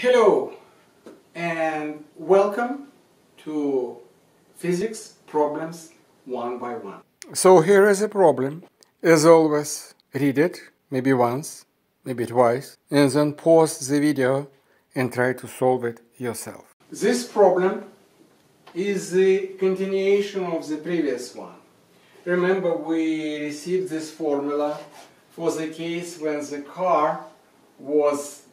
Hello and welcome to Physics Problems One by One. So here is a problem. As always, read it, maybe once, maybe twice, and then pause the video and try to solve it yourself. This problem is the continuation of the previous one. Remember we received this formula for the case when the car was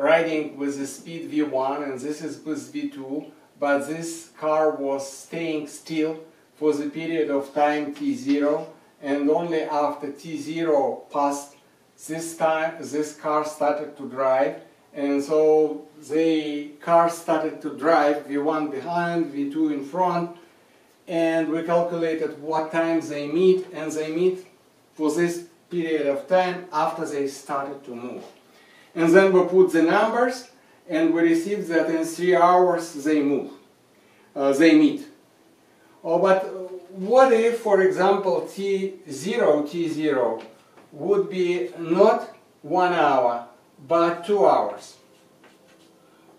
riding with the speed v1 and this is with v2 but this car was staying still for the period of time t0 and only after t0 passed this time this car started to drive. And so the car started to drive v1 behind v2 in front and we calculated what time they meet and they meet for this period of time after they started to move and then we put the numbers and we receive that in three hours they move, uh, they meet. Oh, but what if, for example, T0, T0 would be not one hour, but two hours?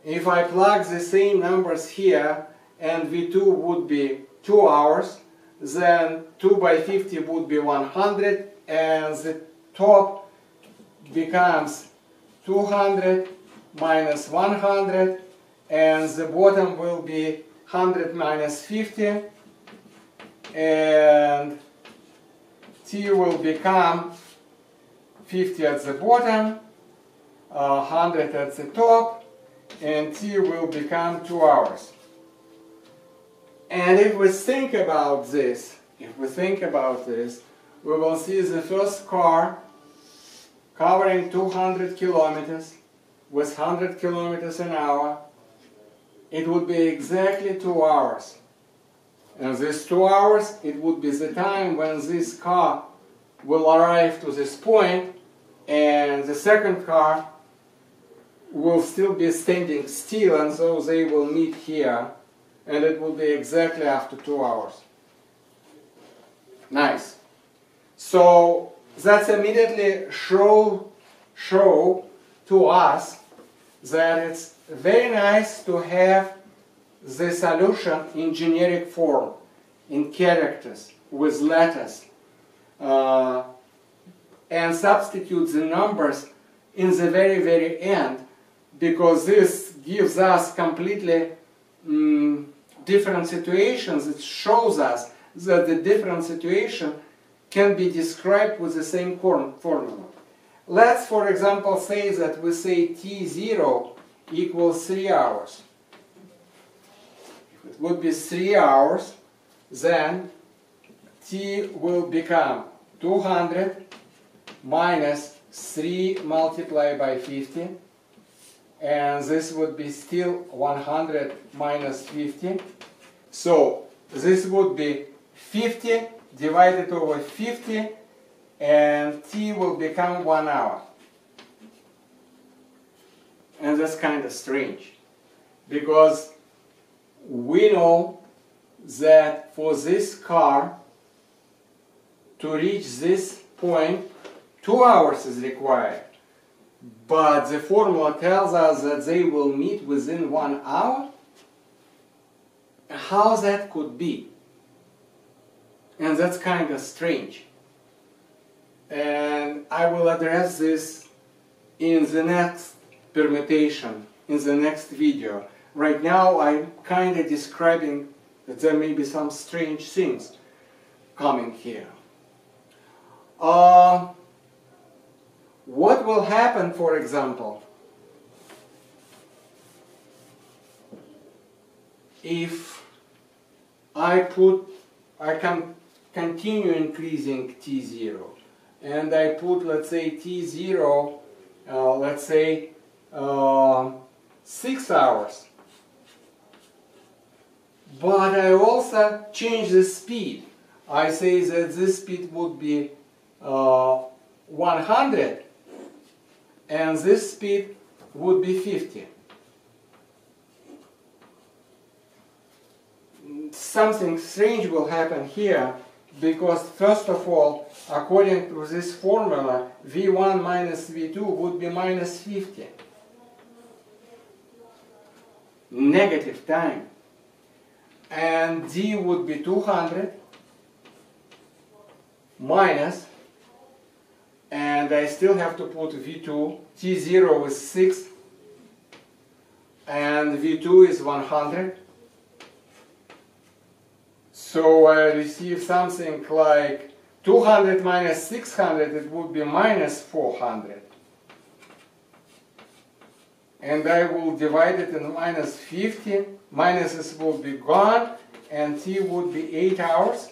If I plug the same numbers here and V2 would be two hours, then 2 by 50 would be 100 and the top becomes 200 minus 100 and the bottom will be 100 minus 50 and t will become 50 at the bottom, uh, 100 at the top, and t will become 2 hours. And if we think about this, if we think about this, we will see the first car covering 200 kilometers with 100 kilometers an hour, it would be exactly two hours. And these two hours, it would be the time when this car will arrive to this point and the second car will still be standing still and so they will meet here and it will be exactly after two hours. Nice. So that immediately show, show to us that it's very nice to have the solution in generic form, in characters, with letters, uh, and substitute the numbers in the very, very end, because this gives us completely um, different situations. It shows us that the different situation can be described with the same formula. Let's, for example, say that we say t0 equals 3 hours. If it would be 3 hours, then t will become 200 minus 3 multiplied by 50 and this would be still 100 minus 50 so this would be 50 divided over 50 and t will become 1 hour. And that's kind of strange because we know that for this car to reach this point 2 hours is required. But the formula tells us that they will meet within 1 hour. How that could be? And that's kind of strange. And I will address this in the next permutation, in the next video. Right now I'm kind of describing that there may be some strange things coming here. Uh, what will happen, for example, if I put, I can continue increasing T0. And I put, let's say, T0, uh, let's say, uh, 6 hours. But I also change the speed. I say that this speed would be uh, 100 and this speed would be 50. Something strange will happen here because first of all, according to this formula, V1 minus V2 would be minus 50. negative time. And d would be 200 minus, and I still have to put V2, T0 is 6, and V2 is 100. So I receive something like 200 minus 600, it would be minus 400. And I will divide it in minus 50, minuses will be gone, and T would be 8 hours.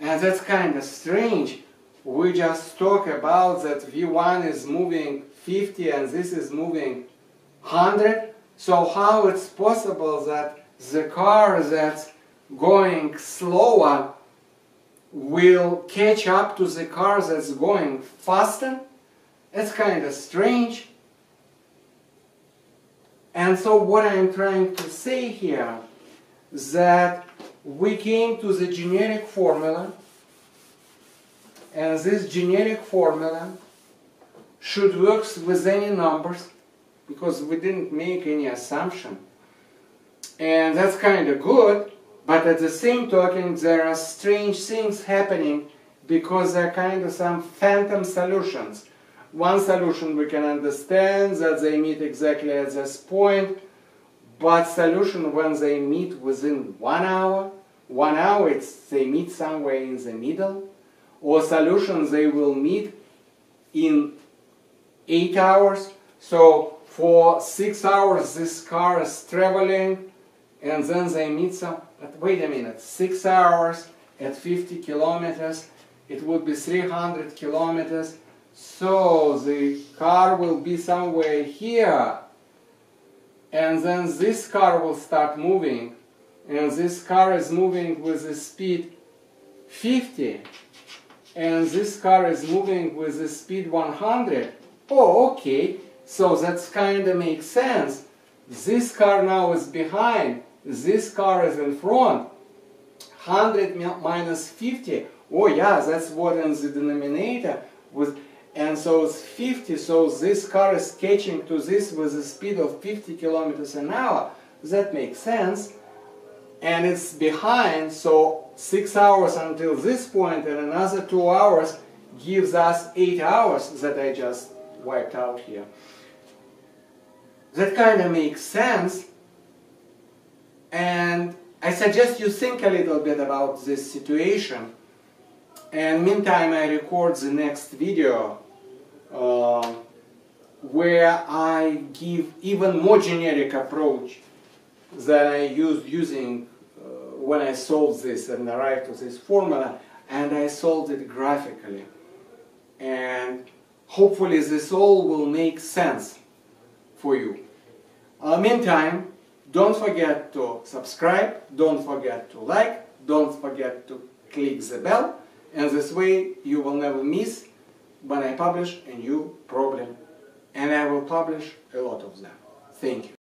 And that's kind of strange. We just talk about that V1 is moving 50 and this is moving 100. So how it's possible that the car that's going slower will catch up to the car that's going faster? It's kind of strange. And so what I'm trying to say here is that we came to the generic formula and this generic formula should work with any numbers because we didn't make any assumption. And that's kind of good, but at the same token there are strange things happening because there are kind of some phantom solutions. One solution we can understand that they meet exactly at this point, but solution when they meet within one hour, one hour it's they meet somewhere in the middle, or solutions they will meet in eight hours. So for six hours this car is traveling and then they meet some, wait a minute, six hours at 50 kilometers, it would be 300 kilometers, so the car will be somewhere here. And then this car will start moving. And this car is moving with a speed 50 and this car is moving with a speed 100 oh okay. So that's kind of makes sense. This car now is behind this car is in front. 100 minus 50 oh yeah that's what in the denominator was and so it's 50 so this car is catching to this with a speed of 50 kilometers an hour. That makes sense. And it's behind so six hours until this point and another two hours gives us eight hours that I just wiped out here. That kind of makes sense and I suggest you think a little bit about this situation and meantime I record the next video uh, where I give even more generic approach than I used using uh, when I solved this and arrived to this formula and I solved it graphically and hopefully this all will make sense for you. Uh, meantime, don't forget to subscribe, don't forget to like, don't forget to click the bell and this way you will never miss when I publish a new problem and I will publish a lot of them. Thank you.